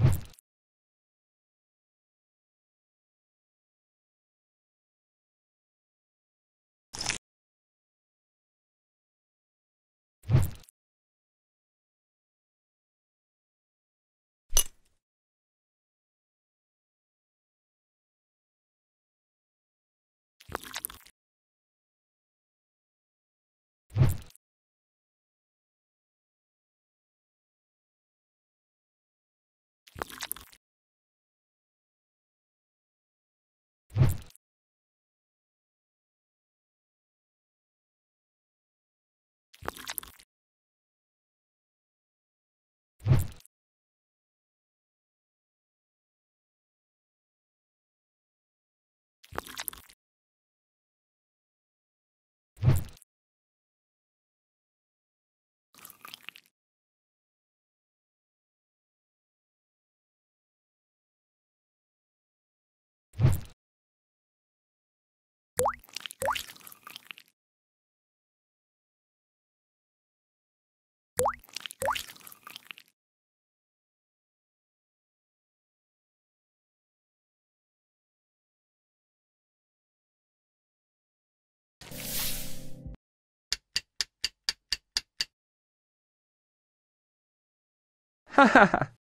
you Ha ha ha!